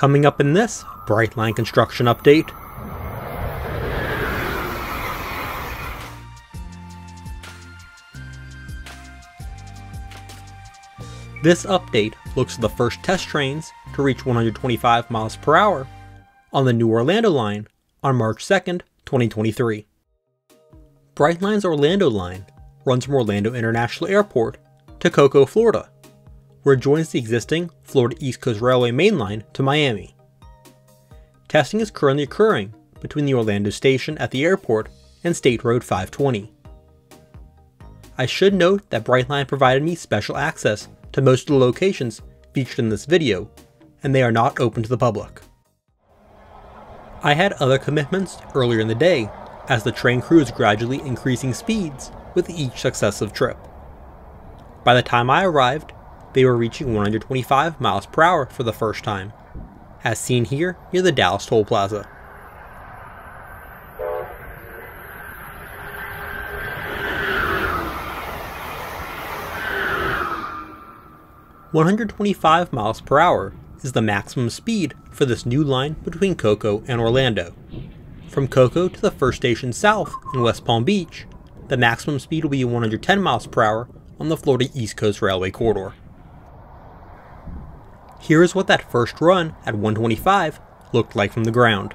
Coming up in this Brightline construction update. This update looks at the first test trains to reach 125 miles per hour on the new Orlando line on March 2nd, 2023. Brightline's Orlando line runs from Orlando International Airport to Cocoa, Florida, where it joins the existing Florida East Coast Railway main line to Miami. Testing is currently occurring between the Orlando station at the airport and State Road 520. I should note that Brightline provided me special access to most of the locations featured in this video, and they are not open to the public. I had other commitments earlier in the day, as the train crew is gradually increasing speeds with each successive trip. By the time I arrived, they were reaching 125 miles per hour for the first time, as seen here near the Dallas Toll Plaza. One hundred twenty-five miles per hour is the maximum speed for this new line between Cocoa and Orlando. From Cocoa to the first station south in West Palm Beach, the maximum speed will be 110 miles per hour on the Florida East Coast Railway corridor. Here is what that first run at 125 looked like from the ground.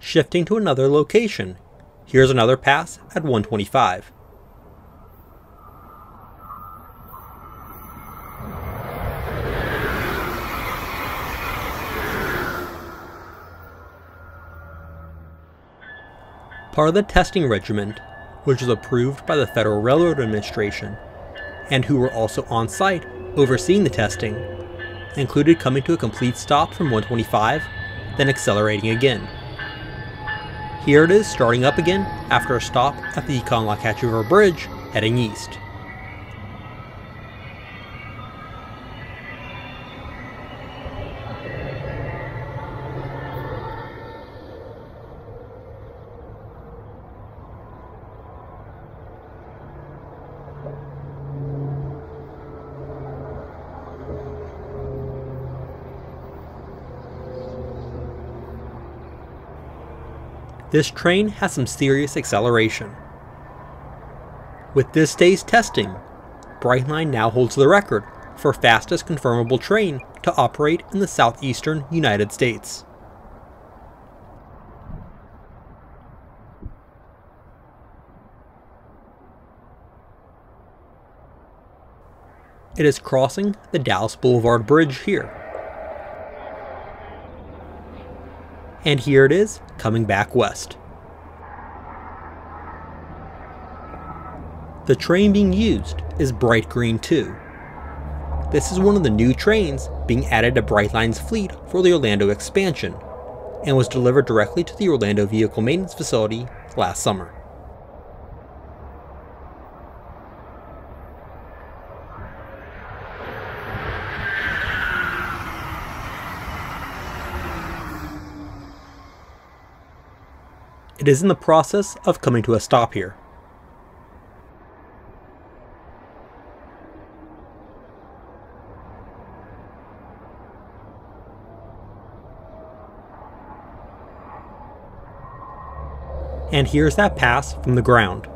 Shifting to another location, here's another pass at 125. Part of the testing regiment, which was approved by the Federal Railroad Administration, and who were also on site overseeing the testing, included coming to a complete stop from 125, then accelerating again. Here it is starting up again after a stop at the Econlockhatchee River Bridge heading east. This train has some serious acceleration. With this day's testing, Brightline now holds the record for fastest confirmable train to operate in the southeastern United States. It is crossing the Dallas Boulevard Bridge here. And here it is, coming back west. The train being used is Bright Green 2. This is one of the new trains being added to Brightline's fleet for the Orlando expansion, and was delivered directly to the Orlando Vehicle Maintenance Facility last summer. It is in the process of coming to a stop here. And here's that pass from the ground.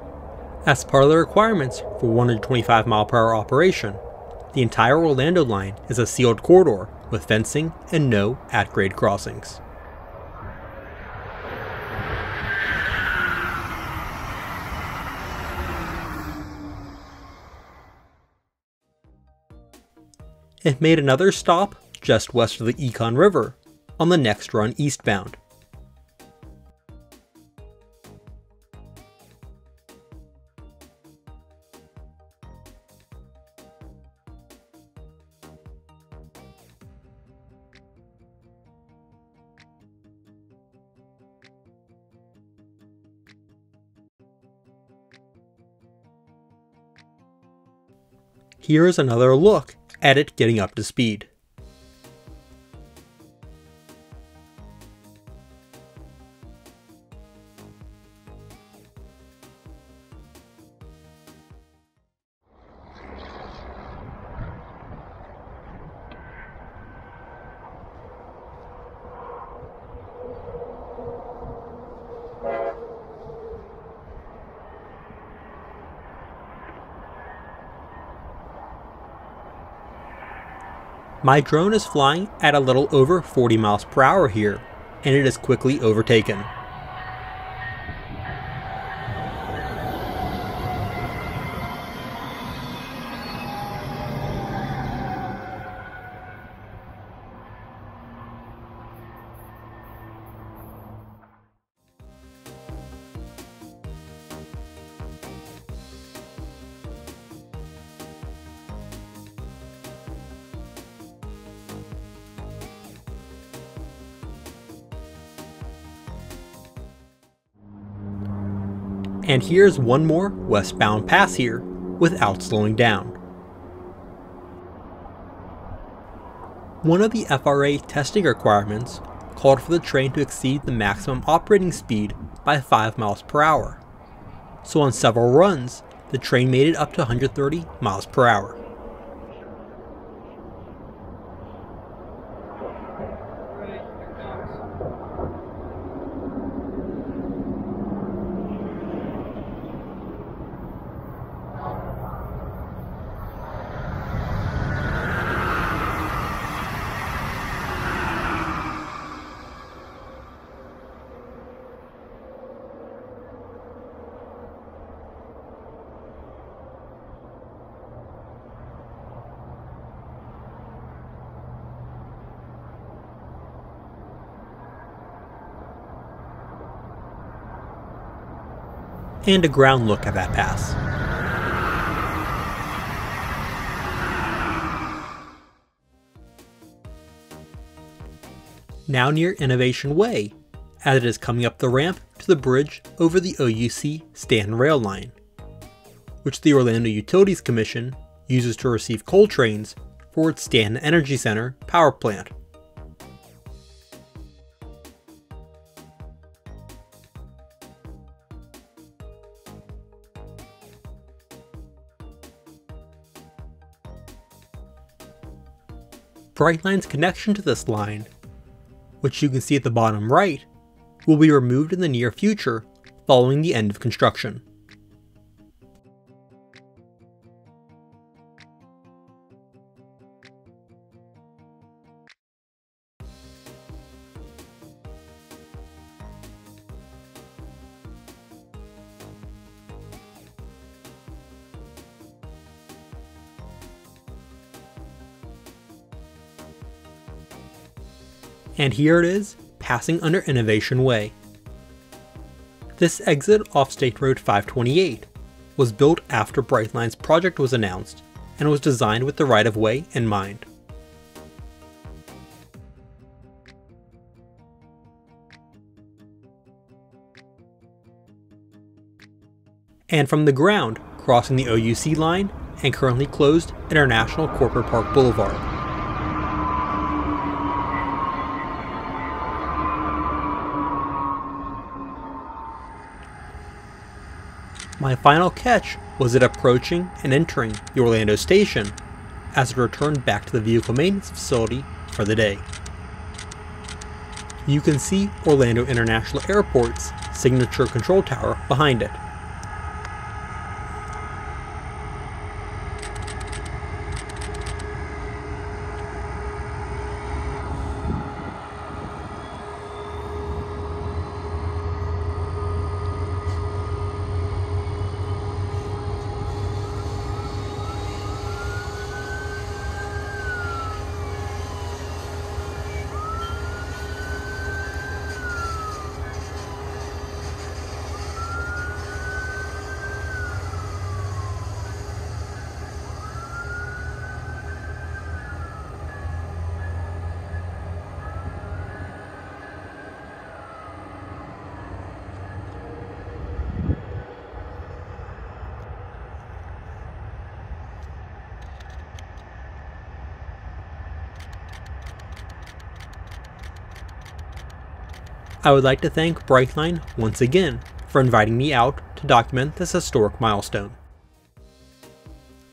As part of the requirements for 125 mile per hour operation, the entire Orlando line is a sealed corridor with fencing and no at-grade crossings. It made another stop just west of the Econ River on the next run eastbound. Here is another look at it getting up to speed. My drone is flying at a little over 40 miles per hour here, and it is quickly overtaken. And here's one more westbound pass here without slowing down. One of the FRA testing requirements called for the train to exceed the maximum operating speed by 5 miles per hour. So on several runs, the train made it up to 130 miles per hour. And a ground look at that pass. Now near Innovation Way, as it is coming up the ramp to the bridge over the OUC Stanton rail line, which the Orlando Utilities Commission uses to receive coal trains for its Stanton Energy Center power plant. Brightline's connection to this line, which you can see at the bottom right, will be removed in the near future following the end of construction. And here it is, passing under Innovation Way. This exit off State Road 528 was built after Brightline's project was announced and was designed with the right-of-way in mind. And from the ground, crossing the OUC line and currently closed International Corporate Park Boulevard. My final catch was it approaching and entering the Orlando station as it returned back to the vehicle maintenance facility for the day. You can see Orlando International Airport's signature control tower behind it. I would like to thank Brightline once again for inviting me out to document this historic milestone.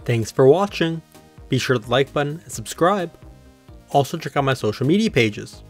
Thanks for watching, be sure to like button and subscribe. Also check out my social media pages.